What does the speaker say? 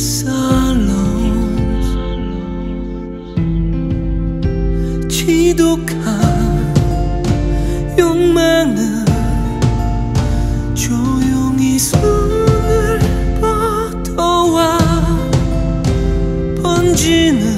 살롱 지독한 욕망은 조용히 손을 뻗어와 번지는